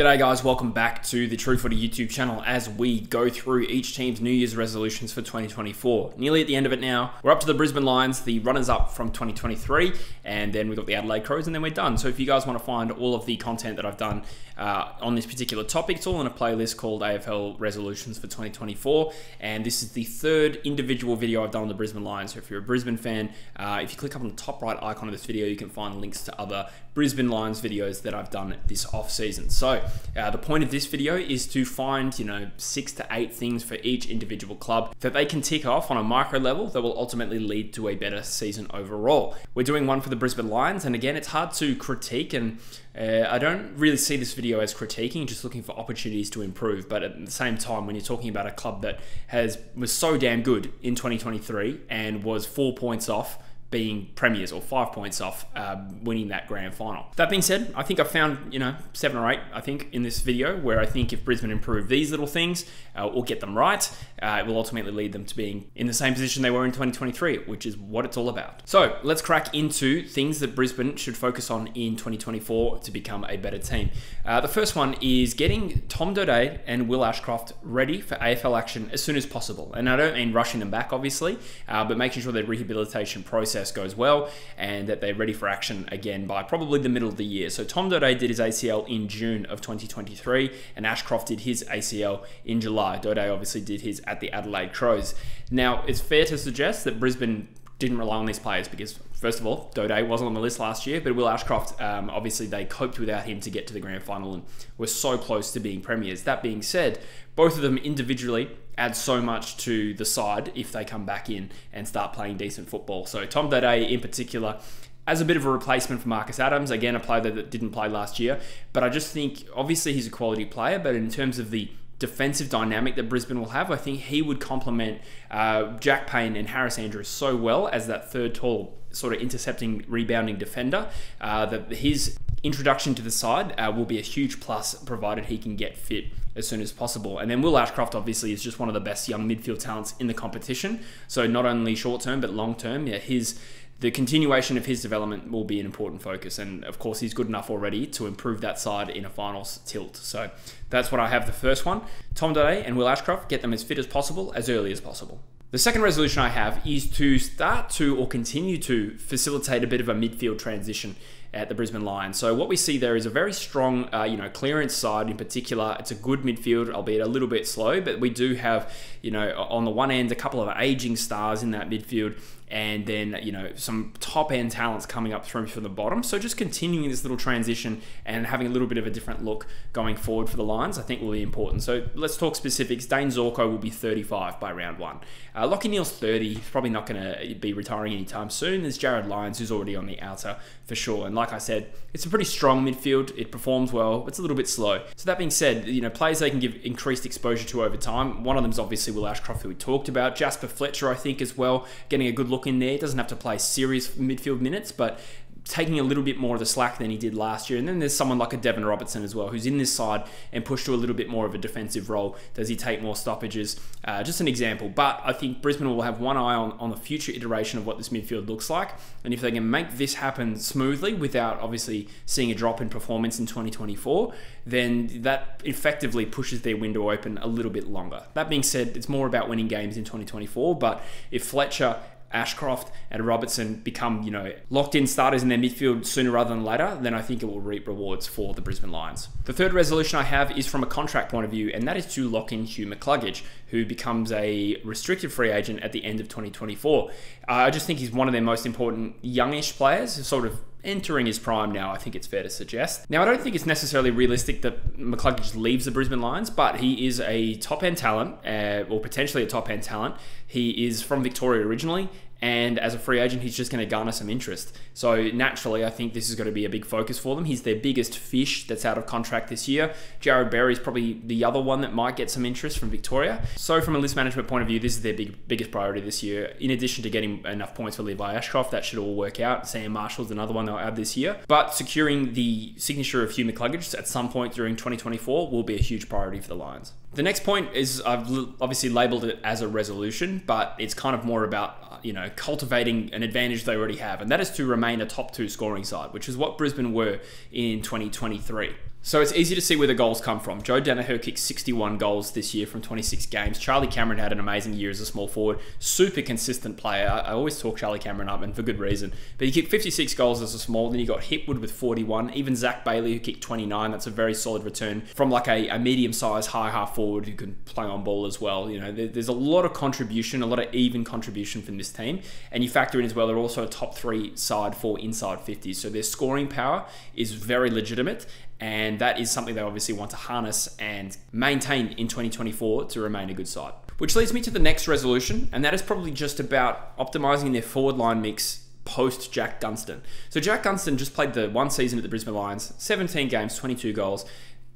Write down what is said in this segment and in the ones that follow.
G'day guys, welcome back to the True Footy YouTube channel as we go through each team's New Year's resolutions for 2024. Nearly at the end of it now. We're up to the Brisbane Lions, the runners up from 2023, and then we've got the Adelaide Crows, and then we're done. So if you guys want to find all of the content that I've done uh, on this particular topic, it's all in a playlist called AFL Resolutions for 2024, and this is the third individual video I've done on the Brisbane Lions. So if you're a Brisbane fan, uh, if you click up on the top right icon of this video, you can find links to other Brisbane Lions videos that I've done this off season. So uh, the point of this video is to find, you know, six to eight things for each individual club that they can tick off on a micro level that will ultimately lead to a better season overall. We're doing one for the Brisbane Lions, and again, it's hard to critique, and uh, I don't really see this video as critiquing, just looking for opportunities to improve. But at the same time, when you're talking about a club that has was so damn good in 2023 and was four points off being premiers or five points off uh, winning that grand final. That being said, I think I found you know seven or eight I think in this video where I think if Brisbane improve these little things uh, or get them right, uh, it will ultimately lead them to being in the same position they were in 2023, which is what it's all about. So let's crack into things that Brisbane should focus on in 2024 to become a better team. Uh, the first one is getting Tom Doedee and Will Ashcroft ready for AFL action as soon as possible, and I don't mean rushing them back obviously, uh, but making sure their rehabilitation process process goes well and that they're ready for action again by probably the middle of the year. So Tom Doedee did his ACL in June of 2023 and Ashcroft did his ACL in July. Doedee obviously did his at the Adelaide Crows. Now, it's fair to suggest that Brisbane didn't rely on these players because, first of all, Doedee wasn't on the list last year, but Will Ashcroft, um, obviously, they coped without him to get to the grand final and were so close to being premiers. That being said, both of them individually add so much to the side if they come back in and start playing decent football. So Tom Doedee in particular as a bit of a replacement for Marcus Adams, again a player that didn't play last year, but I just think obviously he's a quality player, but in terms of the defensive dynamic that Brisbane will have, I think he would complement uh, Jack Payne and Harris Andrews so well as that third tall sort of intercepting, rebounding defender. Uh, that his introduction to the side uh, will be a huge plus, provided he can get fit as soon as possible. And then Will Ashcroft obviously is just one of the best young midfield talents in the competition. So not only short term but long term, yeah, his the continuation of his development will be an important focus. And of course, he's good enough already to improve that side in a finals tilt. So that's what I have the first one. Tom Doedee and Will Ashcroft, get them as fit as possible, as early as possible. The second resolution I have is to start to or continue to facilitate a bit of a midfield transition at the Brisbane Lions. So what we see there is a very strong, uh, you know, clearance side in particular. It's a good midfield, albeit a little bit slow, but we do have, you know, on the one end, a couple of aging stars in that midfield and then you know some top end talents coming up through from the bottom. So just continuing this little transition and having a little bit of a different look going forward for the Lions, I think will be important. So let's talk specifics. Dane Zorko will be 35 by round one. Uh, Lachie Neale's 30. He's probably not going to be retiring anytime soon. There's Jarryd Lyons who's already on the outer for sure. And like I said, it's a pretty strong midfield. It performs well. It's a little bit slow. So that being said, you know players they can give increased exposure to over time. One of them is obviously Will Ashcroft, who we talked about. Jasper Fletcher, I think, as well, getting a good look in there. Doesn't have to play serious midfield minutes, but taking a little bit more of the slack than he did last year. And then there's someone like a Deven Robertson as well, who's in this side and pushed to a little bit more of a defensive role. Does he take more stoppages? Uh, just an example. But I think Brisbane will have one eye on, on the future iteration of what this midfield looks like. And if they can make this happen smoothly without obviously seeing a drop in performance in 2024, then that effectively pushes their window open a little bit longer. That being said, it's more about winning games in 2024. But if Fletcher Ashcroft and Robertson become, you know, locked in starters in their midfield sooner rather than later, then I think it will reap rewards for the Brisbane Lions. The third resolution I have is from a contract point of view, and that is to lock in Hugh McCluggage, who becomes a restricted free agent at the end of 2024. Uh, I just think he's one of their most important youngish players, sort of entering his prime now, I think it's fair to suggest. Now, I don't think it's necessarily realistic that McCluggage leaves the Brisbane Lions, but he is a top end talent, uh, or potentially a top end talent. He is from Victoria originally, and as a free agent, he's just going to garner some interest. So naturally, I think this is going to be a big focus for them. He's their biggest fish that's out of contract this year. Jarrod Berry is probably the other one that might get some interest from Victoria. So from a list management point of view, this is their big, biggest priority this year. In addition to getting enough points for Levi Ashcroft, that should all work out. Sam Marshall's another one they'll add this year. But securing the signature of Hugh McCluggage at some point during 2024 will be a huge priority for the Lions. The next point is I've obviously labeled it as a resolution, but it's kind of more about you know cultivating an advantage they already have, and that is to remain a top two scoring side, which is what Brisbane were in 2023. So it's easy to see where the goals come from. Joe Daniher kicked 61 goals this year from 26 games. Charlie Cameron had an amazing year as a small forward. Super consistent player. I always talk Charlie Cameron up, and for good reason. But he kicked 56 goals as a small. Then you got Hipwood with 41. Even Zac Bailey, who kicked 29. That's a very solid return from like a, a medium-sized high half forward who can play on ball as well. You know, there, there's a lot of contribution, a lot of even contribution from this team. And you factor in as well, they're also a top three side for inside 50s. So their scoring power is very legitimate and that is something they obviously want to harness and maintain in 2024 to remain a good side. Which leads me to the next resolution, and that is probably just about optimizing their forward line mix post Jack Gunston. So Jack Gunston just played the one season at the Brisbane Lions, 17 games, 22 goals.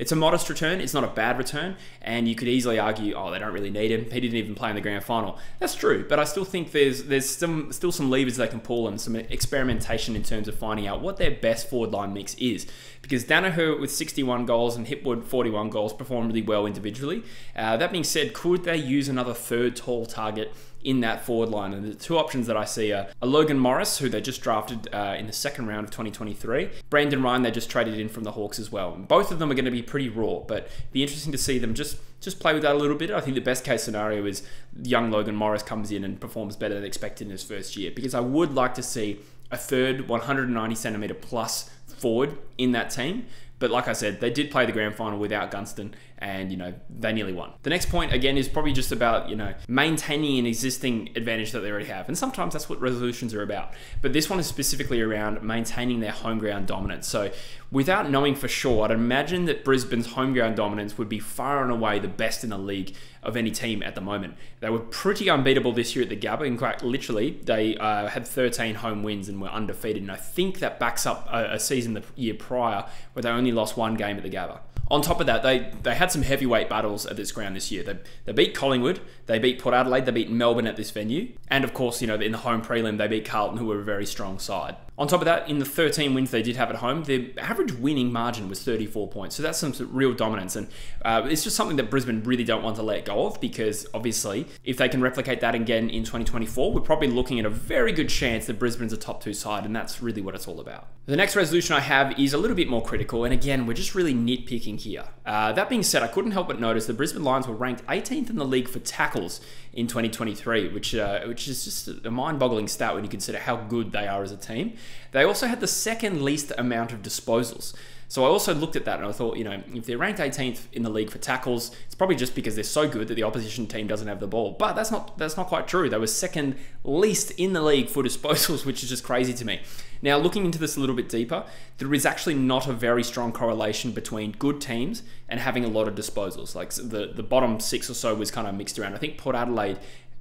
It's a modest return. It's not a bad return, and you could easily argue, oh, they don't really need him. He didn't even play in the grand final. That's true, but I still think there's there's some still some levers they can pull and some experimentation in terms of finding out what their best forward line mix is. Because Daniher with 61 goals and Hipwood 41 goals performed really well individually. Uh, that being said, could they use another third tall target? in that forward line. And the two options that I see are Logan Morris, who they just drafted uh, in the second round of 2023. Brandon Ryan, they just traded in from the Hawks as well. Both of them are going to be pretty raw, but be interesting to see them just just play with that a little bit. I think the best case scenario is young Logan Morris comes in and performs better than expected in his first year, because I would like to see a third 190 centimeter plus forward in that team. But like I said, they did play the grand final without Gunston, and you know they nearly won. The next point again is probably just about you know maintaining an existing advantage that they already have, and sometimes that's what resolutions are about. But this one is specifically around maintaining their home ground dominance. So without knowing for sure, I'd imagine that Brisbane's home ground dominance would be far and away the best in the league of any team at the moment. They were pretty unbeatable this year at the Gabba. In fact, literally, they uh, had 13 home wins and were undefeated. And I think that backs up a, a season the year prior where they only lost one game at the Gabba. On top of that, they, they had some heavyweight battles at this ground this year. They, they beat Collingwood, they beat Port Adelaide, they beat Melbourne at this venue, and of course, you know, in the home prelim, they beat Carlton, who were a very strong side. On top of that, in the 13 wins they did have at home, their average winning margin was 34 points. So that's some real dominance, and uh, it's just something that Brisbane really don't want to let go of because obviously, if they can replicate that again in 2024, we're probably looking at a very good chance that Brisbane's a top two side, and that's really what it's all about. The next resolution I have is a little bit more critical, and again, we're just really nitpicking here. Uh, that being said, I couldn't help but notice the Brisbane Lions were ranked 18th in the league for tackles in 2023, which uh, which is just a mind-boggling stat when you consider how good they are as a team. They also had the second least amount of disposals. So I also looked at that and I thought, you know, if they're ranked 18th in the league for tackles, it's probably just because they're so good that the opposition team doesn't have the ball. But that's not that's not quite true. They were second least in the league for disposals, which is just crazy to me. Now, looking into this a little bit deeper, there is actually not a very strong correlation between good teams and having a lot of disposals. Like the the bottom six or so was kind of mixed around. I think Port Adelaide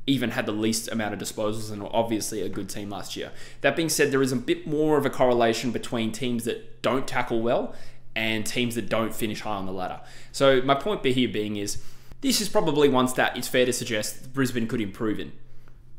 even had the least amount of disposals and were obviously a good team last year. That being said, there is a bit more of a correlation between teams that don't tackle well and teams that don't finish high on the ladder. So my point here being is this is probably one stat it's fair to suggest Brisbane could improve in.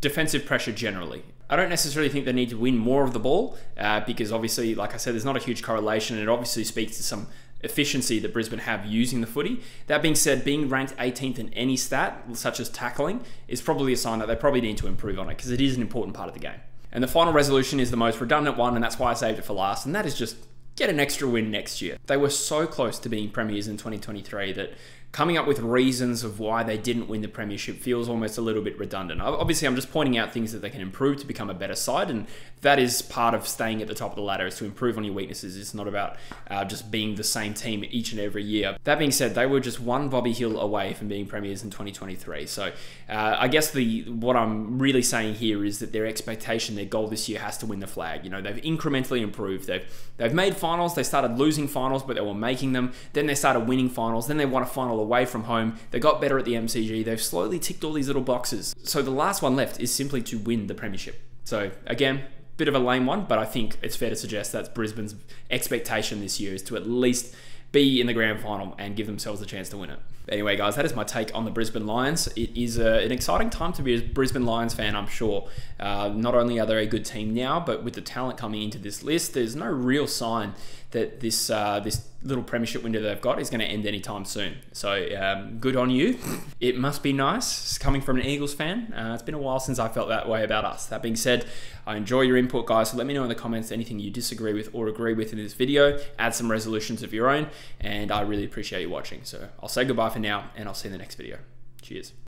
Defensive pressure generally. I don't necessarily think they need to win more of the ball uh, because obviously, like I said, there's not a huge correlation and it obviously speaks to some efficiency that Brisbane have using the footy. That being said, being ranked 18th in any stat, such as tackling, is probably a sign that they probably need to improve on it because it is an important part of the game. And the final resolution is the most redundant one, and that's why I saved it for last, and that is just get an extra win next year. They were so close to being premiers in 2023 that coming up with reasons of why they didn't win the premiership feels almost a little bit redundant. Obviously, I'm just pointing out things that they can improve to become a better side, and that is part of staying at the top of the ladder is to improve on your weaknesses. It's not about uh, just being the same team each and every year. That being said, they were just one Bobby Hill away from being premiers in 2023. So uh, I guess the what I'm really saying here is that their expectation, their goal this year has to win the flag. You know, they've incrementally improved. They've they've made finals. They started losing finals, but they were making them. Then they started winning finals. Then they won a final away from home. They got better at the MCG. They've slowly ticked all these little boxes. So the last one left is simply to win the premiership. So again, bit of a lame one, but I think it's fair to suggest that's Brisbane's expectation this year is to at least be in the grand final and give themselves a chance to win it. Anyway, guys, that is my take on the Brisbane Lions. It is a, uh, an exciting time to be a Brisbane Lions fan, I'm sure. Uh, not only are they a good team now, but with the talent coming into this list, there's no real sign that this uh, this little premiership window they've got is going to end anytime soon. So um, good on you. It must be nice coming from an Eagles fan. Uh, it's been a while since I felt that way about us. That being said, I enjoy your input, guys. So let me know in the comments anything you disagree with or agree with in this video. Add some resolutions of your own, and I really appreciate you watching. So I'll say goodbye for now, and I'll see you in the next video. Cheers.